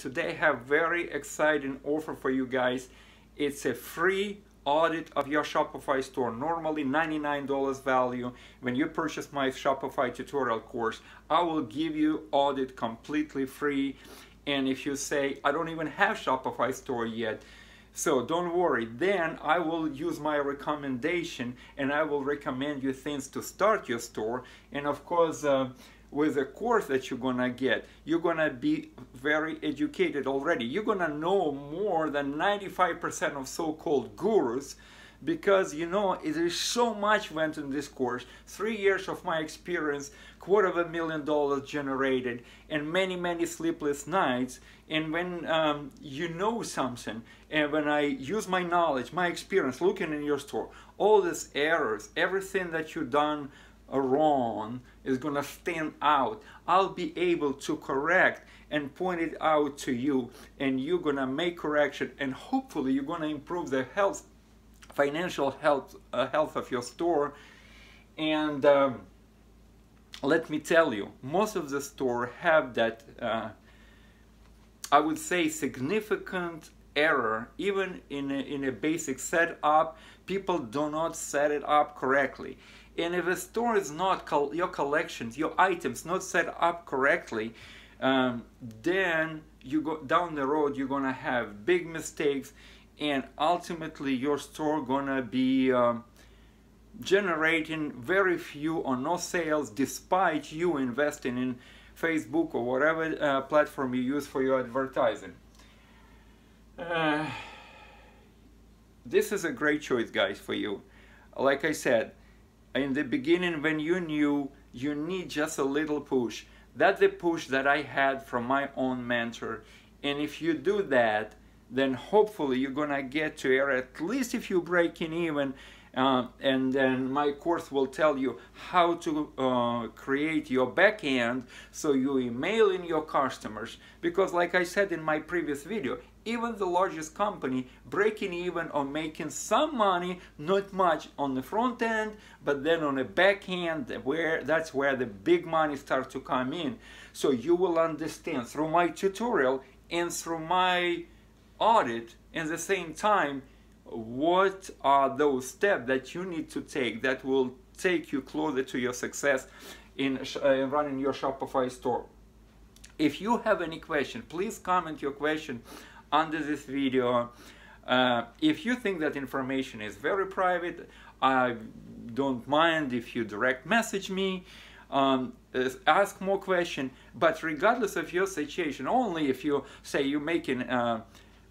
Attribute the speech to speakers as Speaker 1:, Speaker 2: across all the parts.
Speaker 1: today have very exciting offer for you guys. It's a free audit of your Shopify store. Normally $99 value. When you purchase my Shopify tutorial course, I will give you audit completely free. And if you say, I don't even have Shopify store yet, so don't worry, then I will use my recommendation and I will recommend you things to start your store. And of course, uh, with the course that you're gonna get, you're gonna be very educated already. You're gonna know more than 95% of so-called gurus because you know there is so much went in this course. Three years of my experience quarter of a million dollars generated and many many sleepless nights. And when um, you know something and when i use my knowledge my experience looking in your store all these errors everything that you've done wrong is going to stand out. I'll be able to correct and point it out to you and you're going to make correction and hopefully you're going to improve the health financial health uh, health of your store. And um, let me tell you most of the store have that uh, I would say significant error even in a, in a basic setup people do not set it up correctly and if a store is not your collections your items not set up correctly um, then you go down the road you're gonna have big mistakes and ultimately your store gonna be um, generating very few or no sales despite you investing in Facebook or whatever uh, platform you use for your advertising. Uh, this is a great choice guys for you. Like I said, in the beginning when you knew you need just a little push. That's the push that I had from my own mentor. And if you do that, then hopefully you're gonna get to area at least if you're breaking even uh, and then my course will tell you how to uh, create your backend so you email in your customers. Because like I said in my previous video even the largest company breaking even or making some money not much on the front end but then on the back end where that's where the big money starts to come in. So you will understand through my tutorial and through my audit in the same time what are those steps that you need to take that will take you closer to your success in, uh, running your Shopify store. If you have any question, please comment your question under this video. Uh, if you think that information is very private, I don't mind if you direct message me, um, ask more question, but regardless of your situation, only if you say you're making uh,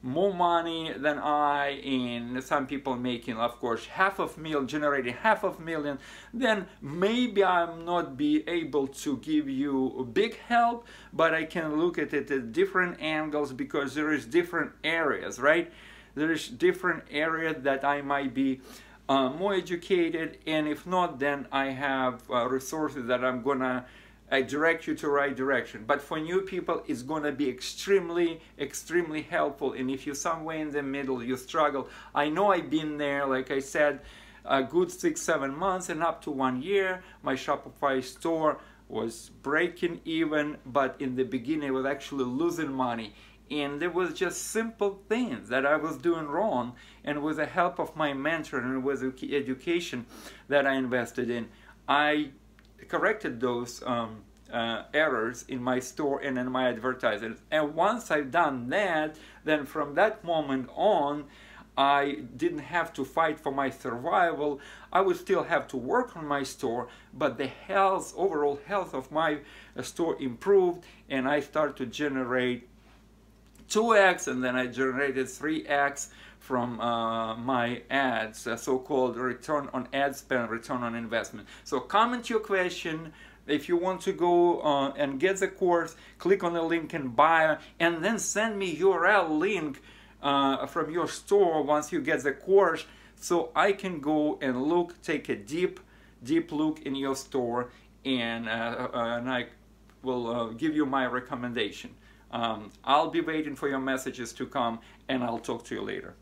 Speaker 1: more money than I and some people making of course half of million generating half of million then maybe I'm not be able to give you big help but I can look at it at different angles because there is different areas right? There is different area that I might be uh, more educated and if not then I have uh, resources that I'm gonna I direct you to right direction. But for new people, it's going to be extremely, extremely helpful. And if you're somewhere in the middle, you struggle. I know I've been there, like I said, a good six, seven months and up to one year. My Shopify store was breaking even, but in the beginning, I was actually losing money. And there was just simple things that I was doing wrong. And with the help of my mentor and with the education that I invested in, I corrected those um, uh, errors in my store and in my advertising. And once I've done that, then from that moment on, I didn't have to fight for my survival. I would still have to work on my store, but the health, overall health of my uh, store improved, and I started to generate 2x, and then I generated 3x from uh, my ads, uh, so-called return on ad spend, return on investment. So comment your question. If you want to go uh, and get the course, click on the link in bio and then send me URL link uh, from your store once you get the course so I can go and look, take a deep, deep look in your store and, uh, and I will give you my recommendation. Um, I'll be waiting for your messages to come and I'll talk to you later.